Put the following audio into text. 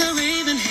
could even